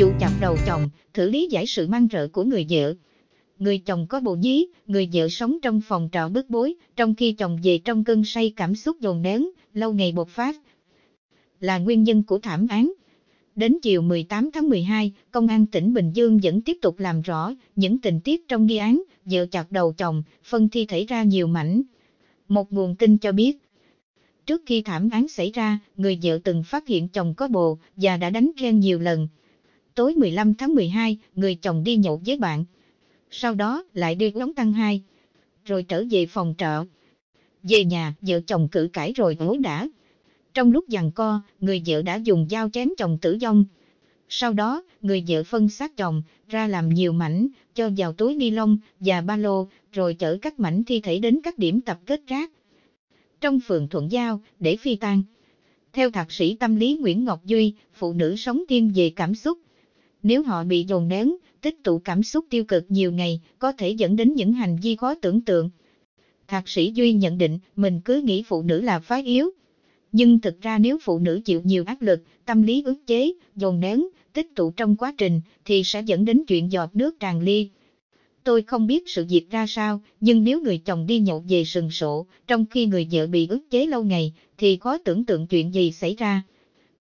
Dụ chặt đầu chồng, thử lý giải sự mang rợ của người vợ. Người chồng có bộ dí, người vợ sống trong phòng trọ bức bối, trong khi chồng về trong cơn say cảm xúc dồn nén, lâu ngày bộc phát. Là nguyên nhân của thảm án. Đến chiều 18 tháng 12, Công an tỉnh Bình Dương vẫn tiếp tục làm rõ những tình tiết trong nghi án, vợ chặt đầu chồng, phân thi thể ra nhiều mảnh. Một nguồn tin cho biết, trước khi thảm án xảy ra, người vợ từng phát hiện chồng có bồ và đã đánh ghen nhiều lần. Tối 15 tháng 12, người chồng đi nhậu với bạn. Sau đó lại đi uống tăng hai, rồi trở về phòng trọ. Về nhà, vợ chồng cự cãi rồi ẩu đã. Trong lúc giằng co, người vợ đã dùng dao chém chồng tử vong. Sau đó, người vợ phân xác chồng ra làm nhiều mảnh, cho vào túi ni lông và ba lô, rồi chở các mảnh thi thể đến các điểm tập kết rác. Trong phường Thuận Giao, để phi tang. Theo thạc sĩ tâm lý Nguyễn Ngọc Duy, phụ nữ sống thiên về cảm xúc. Nếu họ bị dồn nén, tích tụ cảm xúc tiêu cực nhiều ngày, có thể dẫn đến những hành vi khó tưởng tượng. Thạc sĩ Duy nhận định mình cứ nghĩ phụ nữ là phái yếu, nhưng thực ra nếu phụ nữ chịu nhiều áp lực, tâm lý ức chế, dồn nén, tích tụ trong quá trình, thì sẽ dẫn đến chuyện giọt nước tràn ly. Tôi không biết sự việc ra sao, nhưng nếu người chồng đi nhậu về sừng sộ, trong khi người vợ bị ức chế lâu ngày, thì khó tưởng tượng chuyện gì xảy ra.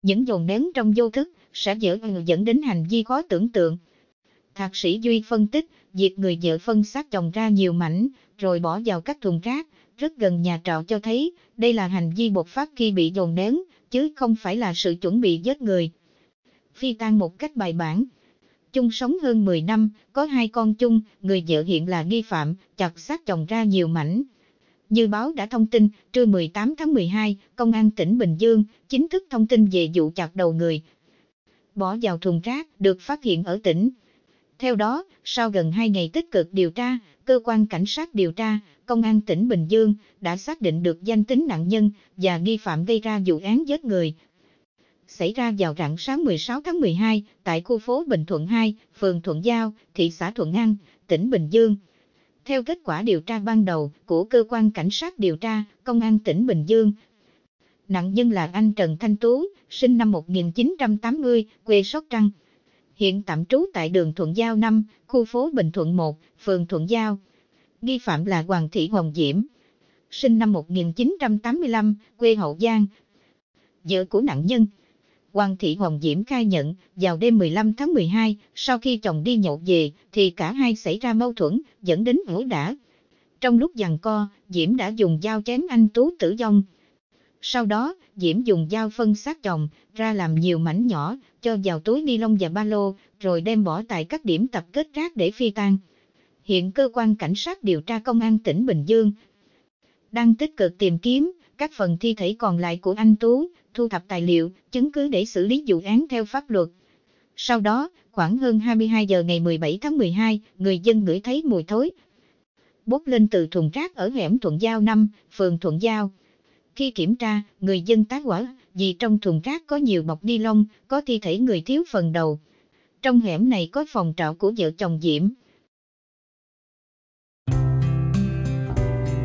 Những dồn nén trong vô thức sẽ dễ ừ dẫn đến hành vi khó tưởng tượng. Thạc sĩ Duy phân tích, việc người vợ phân xác chồng ra nhiều mảnh, rồi bỏ vào các thùng rác, rất gần nhà trọ cho thấy đây là hành vi bột phát khi bị dồn nén, chứ không phải là sự chuẩn bị giết người. Phi tan một cách bài bản. Chung sống hơn 10 năm, có hai con chung, người vợ hiện là nghi phạm, chặt xác chồng ra nhiều mảnh. Như báo đã thông tin, trưa 18 tháng 12, Công an tỉnh Bình Dương chính thức thông tin về vụ chặt đầu người. Bỏ vào thùng rác được phát hiện ở tỉnh. Theo đó, sau gần 2 ngày tích cực điều tra, cơ quan cảnh sát điều tra, công an tỉnh Bình Dương đã xác định được danh tính nạn nhân và nghi phạm gây ra vụ án giết người. Xảy ra vào rạng sáng 16 tháng 12 tại khu phố Bình Thuận 2, phường Thuận Giao, thị xã Thuận An, tỉnh Bình Dương. Theo kết quả điều tra ban đầu của cơ quan cảnh sát điều tra, công an tỉnh Bình Dương, nạn nhân là anh Trần Thanh Tú, sinh năm 1980, quê Sóc Trăng hiện tạm trú tại đường Thuận Giao 5, khu phố Bình Thuận 1, phường Thuận Giao. Nghi phạm là Hoàng Thị Hồng Diễm, sinh năm 1985, quê Hậu Giang. Vợ của nạn nhân, Hoàng Thị Hồng Diễm khai nhận, vào đêm 15 tháng 12, sau khi chồng đi nhậu về, thì cả hai xảy ra mâu thuẫn, dẫn đến ẩu đả. Trong lúc giằng co, Diễm đã dùng dao chém anh Tú tử vong. Sau đó, Diễm dùng dao phân xác chồng, ra làm nhiều mảnh nhỏ, cho vào túi ni lông và ba lô, rồi đem bỏ tại các điểm tập kết rác để phi tan. Hiện cơ quan cảnh sát điều tra công an tỉnh Bình Dương đang tích cực tìm kiếm các phần thi thể còn lại của anh Tú, thu thập tài liệu, chứng cứ để xử lý vụ án theo pháp luật. Sau đó, khoảng hơn 22 giờ ngày 17 tháng 12, người dân ngửi thấy mùi thối. Bốc lên từ thùng rác ở hẻm Thuận Giao 5, phường Thuận Giao. Khi kiểm tra, người dân tá quả vì trong thùng rác có nhiều bọc ni lông, có thi thể người thiếu phần đầu. Trong hẻm này có phòng trọ của vợ chồng Diễm.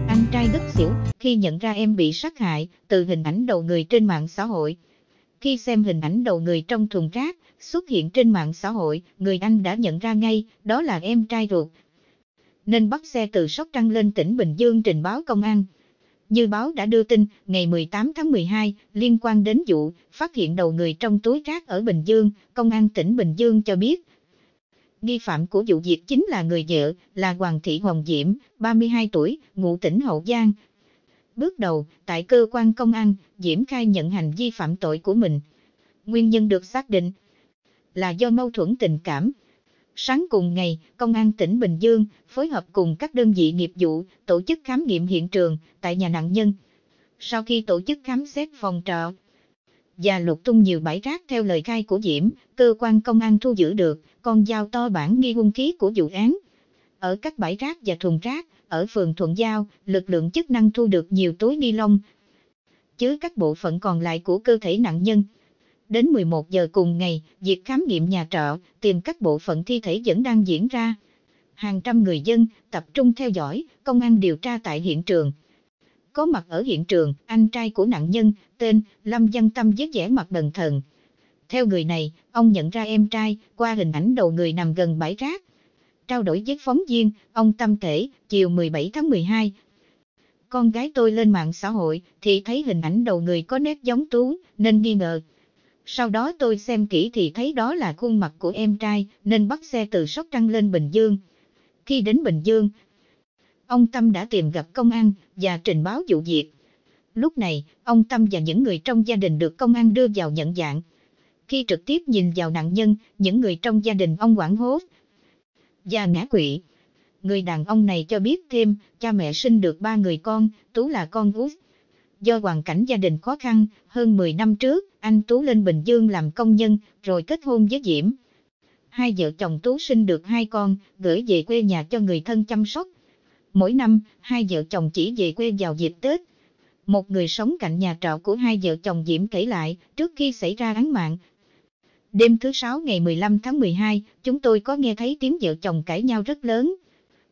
Anh trai đất xỉu khi nhận ra em bị sát hại từ hình ảnh đầu người trên mạng xã hội. Khi xem hình ảnh đầu người trong thùng rác xuất hiện trên mạng xã hội, người anh đã nhận ra ngay đó là em trai ruột. Nên bắt xe từ Sóc Trăng lên tỉnh Bình Dương trình báo công an. Như báo đã đưa tin, ngày 18 tháng 12, liên quan đến vụ phát hiện đầu người trong túi rác ở Bình Dương, Công an tỉnh Bình Dương cho biết. Nghi phạm của vụ việc chính là người vợ, là Hoàng Thị Hồng Diễm, 32 tuổi, ngụ tỉnh Hậu Giang. Bước đầu, tại cơ quan công an, Diễm khai nhận hành vi phạm tội của mình. Nguyên nhân được xác định là do mâu thuẫn tình cảm, Sáng cùng ngày, Công an tỉnh Bình Dương phối hợp cùng các đơn vị nghiệp vụ tổ chức khám nghiệm hiện trường tại nhà nạn nhân. Sau khi tổ chức khám xét phòng trọ và lục tung nhiều bãi rác theo lời khai của Diễm, cơ quan công an thu giữ được con dao to bản nghi hung khí của vụ án. Ở các bãi rác và thùng rác, ở phường Thuận Giao, lực lượng chức năng thu được nhiều túi ni lông chứa các bộ phận còn lại của cơ thể nạn nhân. Đến 11 giờ cùng ngày, việc khám nghiệm nhà trọ, tìm các bộ phận thi thể vẫn đang diễn ra. Hàng trăm người dân tập trung theo dõi, công an điều tra tại hiện trường. Có mặt ở hiện trường, anh trai của nạn nhân, tên Lâm Văn Tâm với vẻ mặt bần thần. Theo người này, ông nhận ra em trai qua hình ảnh đầu người nằm gần bãi rác. Trao đổi với phóng viên, ông Tâm kể, chiều 17 tháng 12, con gái tôi lên mạng xã hội thì thấy hình ảnh đầu người có nét giống Tú, nên nghi ngờ. Sau đó tôi xem kỹ thì thấy đó là khuôn mặt của em trai, nên bắt xe từ Sóc Trăng lên Bình Dương. Khi đến Bình Dương, ông Tâm đã tìm gặp công an và trình báo vụ việc. Lúc này, ông Tâm và những người trong gia đình được công an đưa vào nhận dạng. Khi trực tiếp nhìn vào nạn nhân, những người trong gia đình ông quảng hốt và ngã quỵ. Người đàn ông này cho biết thêm, cha mẹ sinh được ba người con, Tú là con út. Do hoàn cảnh gia đình khó khăn, hơn 10 năm trước, anh Tú lên Bình Dương làm công nhân, rồi kết hôn với Diễm. Hai vợ chồng Tú sinh được hai con, gửi về quê nhà cho người thân chăm sóc. Mỗi năm, hai vợ chồng chỉ về quê vào dịp Tết. Một người sống cạnh nhà trọ của hai vợ chồng Diễm kể lại, trước khi xảy ra án mạng, Đêm thứ sáu ngày 15 tháng 12, chúng tôi có nghe thấy tiếng vợ chồng cãi nhau rất lớn.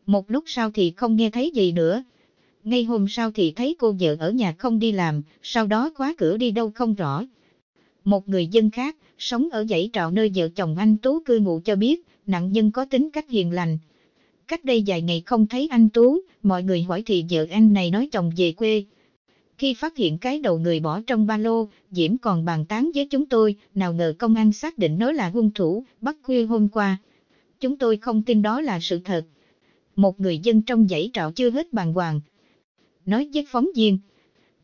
Một lúc sau thì không nghe thấy gì nữa. Ngay hôm sau thì thấy cô vợ ở nhà không đi làm, sau đó khóa cửa đi đâu không rõ. Một người dân khác, sống ở dãy trọ nơi vợ chồng anh Tú cư ngụ cho biết, nạn nhân có tính cách hiền lành. Cách đây vài ngày không thấy anh Tú, mọi người hỏi thì vợ anh này nói chồng về quê. Khi phát hiện cái đầu người bỏ trong ba lô, Diễm còn bàn tán với chúng tôi, nào ngờ công an xác định nó là hung thủ, bắt khuya hôm qua. Chúng tôi không tin đó là sự thật. Một người dân trong dãy trọ chưa hết bàng hoàng. Nói với phóng viên.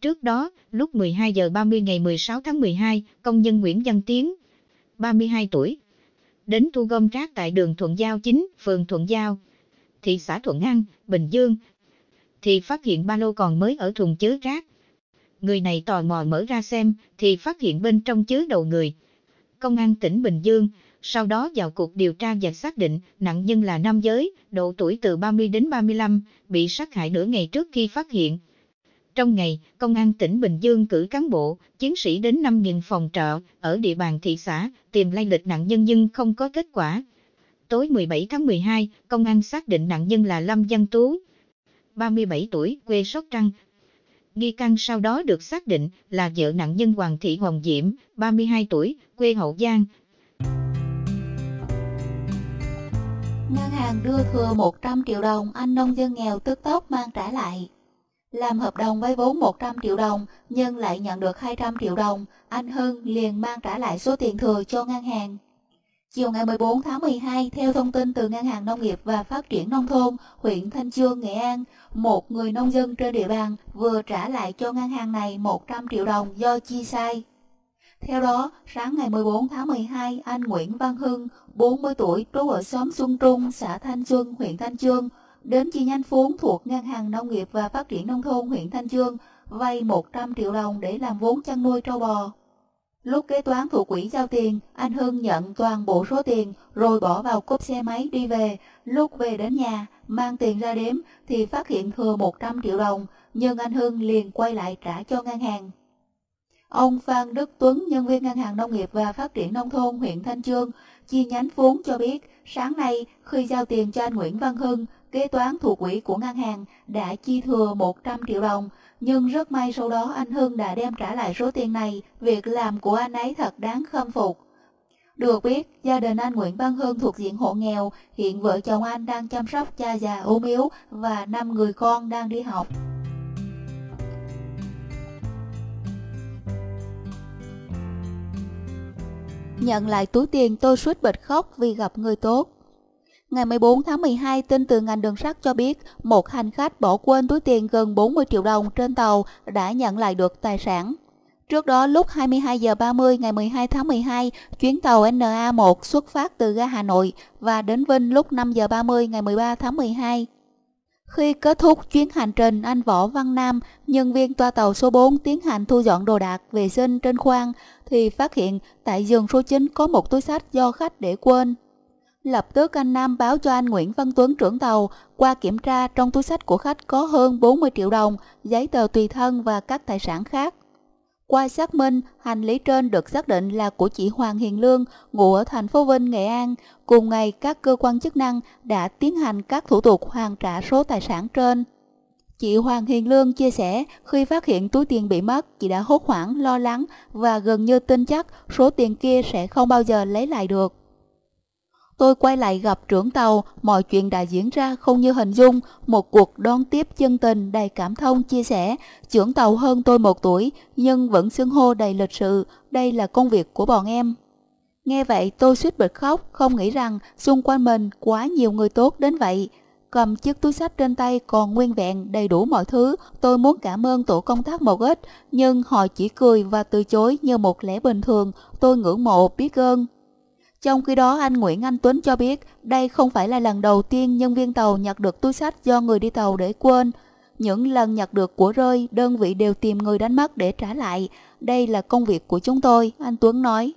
Trước đó, lúc 12 giờ 30 ngày 16 tháng 12, công nhân Nguyễn Văn Tiến, 32 tuổi, đến thu gom rác tại đường Thuận Giao 9, phường Thuận Giao, thị xã Thuận An, Bình Dương, thì phát hiện ba lô còn mới ở thùng chứa rác người này tò mò mở ra xem, thì phát hiện bên trong chứa đầu người. Công an tỉnh Bình Dương, sau đó vào cuộc điều tra và xác định nạn nhân là nam giới, độ tuổi từ 30 đến 35, bị sát hại nửa ngày trước khi phát hiện. Trong ngày, Công an tỉnh Bình Dương cử cán bộ, chiến sĩ đến 5.000 phòng trọ ở địa bàn thị xã tìm lai lịch nạn nhân nhưng không có kết quả. Tối 17 tháng 12, Công an xác định nạn nhân là Lâm Văn Tú, 37 tuổi, quê Sóc Trăng, Nghi can sau đó được xác định là vợ nạn nhân Hoàng Thị Hồng Diễm, 32 tuổi, quê Hậu Giang. Ngân hàng đưa thừa 100 triệu đồng anh nông dân nghèo tức tốc mang trả lại. Làm hợp đồng với vốn 100 triệu đồng nhưng lại nhận được 200 triệu đồng, anh Hưng liền mang trả lại số tiền thừa cho ngân hàng. Chiều ngày 14 tháng 12, theo thông tin từ Ngân hàng Nông nghiệp và Phát triển Nông thôn, huyện Thanh Chương, Nghệ An, một người nông dân trên địa bàn vừa trả lại cho ngân hàng này 100 triệu đồng do chi sai. Theo đó, sáng ngày 14 tháng 12, anh Nguyễn Văn Hưng, 40 tuổi, trú ở xóm Xuân Trung, xã Thanh Xuân, huyện Thanh Chương, đến chi nhánh phú thuộc Ngân hàng Nông nghiệp và Phát triển Nông thôn huyện Thanh Chương, vay 100 triệu đồng để làm vốn chăn nuôi trâu bò. Lúc kế toán thủ quỹ giao tiền, anh Hưng nhận toàn bộ số tiền rồi bỏ vào cốp xe máy đi về. Lúc về đến nhà, mang tiền ra đếm thì phát hiện thừa 100 triệu đồng, nhưng anh Hưng liền quay lại trả cho ngân hàng. Ông Phan Đức Tuấn, nhân viên Ngân hàng Nông nghiệp và Phát triển Nông thôn huyện Thanh Chương, chi nhánh phú cho biết, sáng nay khi giao tiền cho anh Nguyễn Văn Hưng, kế toán thủ quỹ của ngân hàng đã chi thừa 100 triệu đồng, nhưng rất may sau đó anh Hưng đã đem trả lại số tiền này, việc làm của anh ấy thật đáng khâm phục. Được biết, gia đình anh Nguyễn Văn Hưng thuộc diện hộ nghèo, hiện vợ chồng anh đang chăm sóc cha già ốm yếu và năm người con đang đi học. Nhận lại túi tiền tôi suýt bật khóc vì gặp người tốt. Ngày 14 tháng 12, tin từ ngành đường sắt cho biết một hành khách bỏ quên túi tiền gần 40 triệu đồng trên tàu đã nhận lại được tài sản. Trước đó lúc 22 giờ 30 ngày 12 tháng 12, chuyến tàu NA1 xuất phát từ ga Hà Nội và đến Vinh lúc 5 giờ 30 ngày 13 tháng 12. Khi kết thúc chuyến hành trình, anh Võ Văn Nam, nhân viên toa tàu số 4 tiến hành thu dọn đồ đạc, vệ sinh trên khoang, thì phát hiện tại giường số 9 có một túi sách do khách để quên. Lập tức anh Nam báo cho anh Nguyễn Văn Tuấn trưởng tàu, qua kiểm tra trong túi sách của khách có hơn 40 triệu đồng, giấy tờ tùy thân và các tài sản khác. Qua xác minh, hành lý trên được xác định là của chị Hoàng Hiền Lương, ngụ ở thành phố Vinh, Nghệ An. Cùng ngày, các cơ quan chức năng đã tiến hành các thủ tục hoàn trả số tài sản trên. Chị Hoàng Hiền Lương chia sẻ khi phát hiện túi tiền bị mất, chị đã hốt hoảng, lo lắng và gần như tin chắc số tiền kia sẽ không bao giờ lấy lại được. Tôi quay lại gặp trưởng tàu, mọi chuyện đã diễn ra không như hình dung, một cuộc đón tiếp chân tình đầy cảm thông chia sẻ. Trưởng tàu hơn tôi một tuổi, nhưng vẫn xưng hô đầy lịch sự, đây là công việc của bọn em. Nghe vậy tôi suýt bật khóc, không nghĩ rằng xung quanh mình quá nhiều người tốt đến vậy. Cầm chiếc túi sách trên tay còn nguyên vẹn đầy đủ mọi thứ, tôi muốn cảm ơn tổ công tác một ít, nhưng họ chỉ cười và từ chối như một lẽ bình thường, tôi ngưỡng mộ biết ơn. Trong khi đó anh Nguyễn Anh Tuấn cho biết đây không phải là lần đầu tiên nhân viên tàu nhặt được túi sách do người đi tàu để quên. Những lần nhặt được của rơi, đơn vị đều tìm người đánh mất để trả lại. Đây là công việc của chúng tôi, anh Tuấn nói.